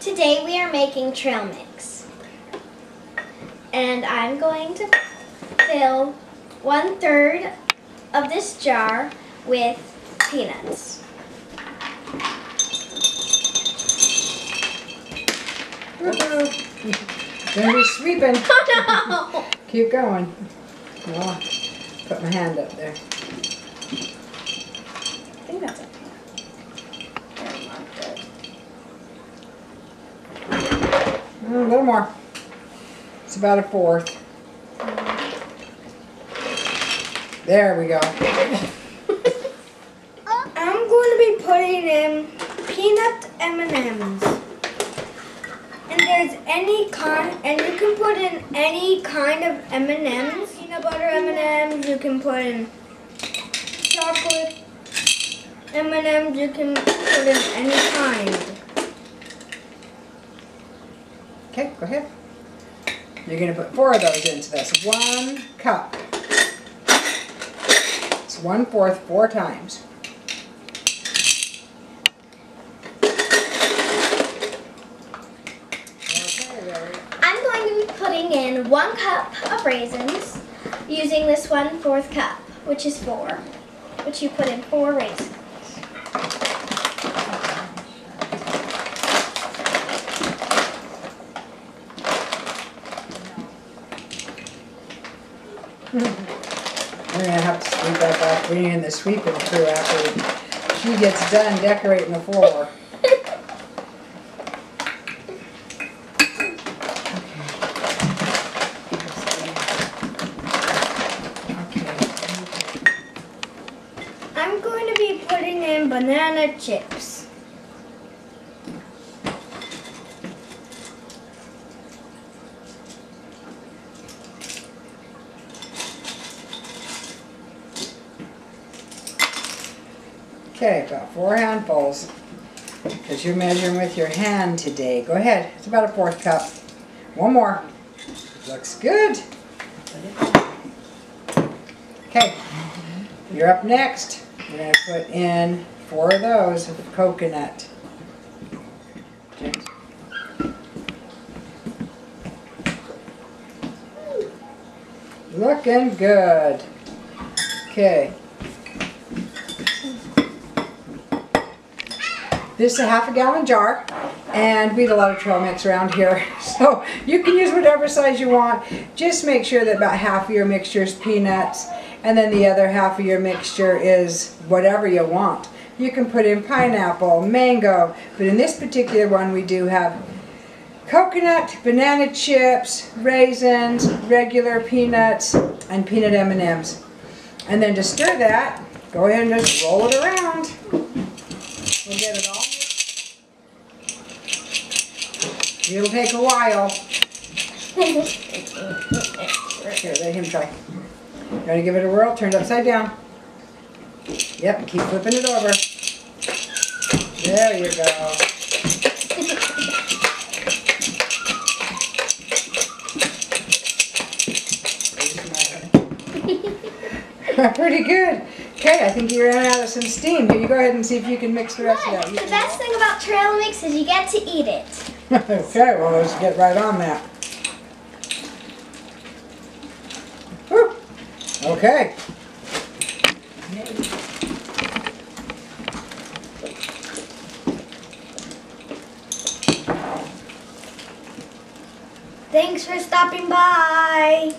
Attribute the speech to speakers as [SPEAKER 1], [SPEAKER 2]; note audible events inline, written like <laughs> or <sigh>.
[SPEAKER 1] Today we are making trail mix. And I'm going to fill one third of this jar with peanuts. <laughs>
[SPEAKER 2] Gonna be sweeping. <laughs>
[SPEAKER 1] Oh no!
[SPEAKER 2] Keep going. Oh, put my hand up there.
[SPEAKER 1] I think that's okay. Very marked it.
[SPEAKER 2] Mm, A little more. It's about a fourth. There we go. <laughs>
[SPEAKER 3] I'm going to be putting in peanut M&Ms. And there's any kind, and you can put in any kind of M&Ms. Peanut butter M&Ms. You can put in chocolate M&Ms. You can put in any kind.
[SPEAKER 2] Okay, go ahead. You're gonna put four of those into this. One cup. It's one fourth four times.
[SPEAKER 1] I'm going to be putting in one cup of raisins using this one fourth cup, which is four, which you put in four raisins.
[SPEAKER 2] We're gonna have to sweep that back, bring in the sweeping crew after she gets done decorating the floor. <laughs>
[SPEAKER 3] I'm going to be putting in banana chips.
[SPEAKER 2] Okay, about four handfuls. Because you're measuring with your hand today. Go ahead, it's about a fourth cup. One more. Looks good. Okay, you're up next. We're gonna put in four of those of coconut. Looking good. Okay. This is a half a gallon jar, and we eat a lot of trail mix around here, <laughs> so you can use whatever size you want. Just make sure that about half of your mixture is peanuts, and then the other half of your mixture is whatever you want. You can put in pineapple, mango, but in this particular one we do have coconut, banana chips, raisins, regular peanuts, and peanut M&Ms. And then to stir that, go ahead and just roll it around. We'll get it all. It'll take a while. <laughs> Here, let him try. You want to give it a whirl? Turn it upside down. Yep, keep flipping it over. There you go. <laughs> Pretty good. Okay, I think you ran out of some steam. Here, you go ahead and see if you can mix the rest of
[SPEAKER 1] But
[SPEAKER 2] that.
[SPEAKER 1] the best thing about trail mix is you get to eat it.
[SPEAKER 2] Okay, well, let's get right on that. Whew. Okay.
[SPEAKER 3] Thanks for stopping by.